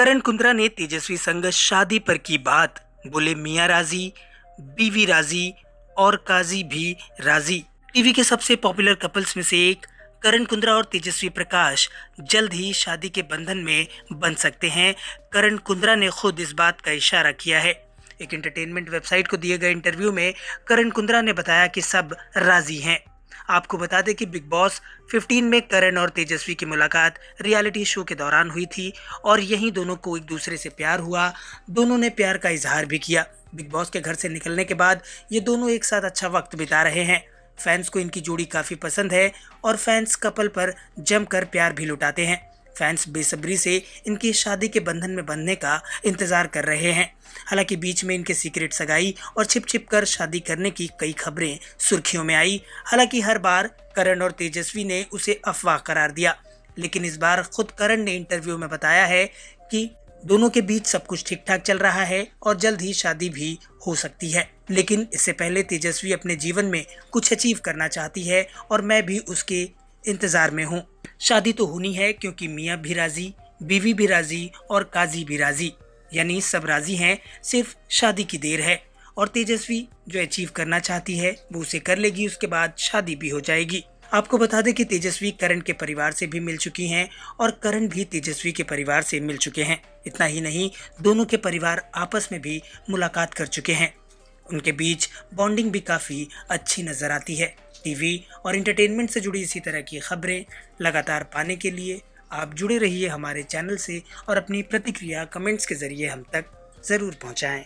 करण कुंद्रा ने तेजस्वी संग शादी पर की बात। बोले, मियाँ राज़ी, बीवी राज़ी और काजी भी राज़ी। टीवी के सबसे पॉपुलर कपल्स में से एक करण कुंद्रा और तेजस्वी प्रकाश जल्द ही शादी के बंधन में बन सकते हैं। करण कुंद्रा ने खुद इस बात का इशारा किया है। एक एंटरटेनमेंट वेबसाइट को दिए गए इंटरव्यू में करण कुंद्रा ने बताया कि सब राज़ी हैं। आपको बता दें कि बिग बॉस 15 में करण और तेजस्वी की मुलाकात रियलिटी शो के दौरान हुई थी और यहीं दोनों को एक दूसरे से प्यार हुआ। दोनों ने प्यार का इजहार भी किया। बिग बॉस के घर से निकलने के बाद ये दोनों एक साथ अच्छा वक्त बिता रहे हैं। फैंस को इनकी जोड़ी काफ़ी पसंद है और फैंस कपल पर जमकर प्यार भी लुटाते हैं। फैंस बेसब्री से इनकी शादी के बंधन में बंधने का इंतज़ार कर रहे हैं। हालाँकि बीच में इनके सीक्रेट सगाई और छिप छिप कर शादी करने की कई खबरें सुर्खियों में आई। हालाँकि हर बार करण और तेजस्वी ने उसे अफवाह करार दिया। लेकिन इस बार खुद करण ने इंटरव्यू में बताया है कि दोनों के बीच सब कुछ ठीक ठाक चल रहा है और जल्द ही शादी भी हो सकती है। लेकिन इससे पहले तेजस्वी अपने जीवन में कुछ अचीव करना चाहती है और मैं भी उसके इंतज़ार में हूँ। शादी तो होनी है क्योंकि मियाँ भी राज़ी, बीवी भी राज़ी और काजी भी राज़ी। यानी सब राज़ी हैं, सिर्फ़ शादी की देर है। और तेजस्वी जो अचीव करना चाहती है, वो उसे कर लेगी, उसके बाद शादी भी हो जाएगी। आपको बता दें कि तेजस्वी करण के परिवार से भी मिल चुकी हैं और करण भी तेजस्वी के परिवार से मिल चुके हैं। इतना ही नहीं, दोनों के परिवार आपस में भी मुलाकात कर चुके हैं। उनके बीच बॉन्डिंग भी काफ़ी अच्छी नज़र आती है। टीवी और इंटरटेनमेंट से जुड़ी इसी तरह की खबरें लगातार पाने के लिए आप जुड़े रहिए हमारे चैनल से और अपनी प्रतिक्रिया कमेंट्स के ज़रिए हम तक ज़रूर पहुँचाएँ।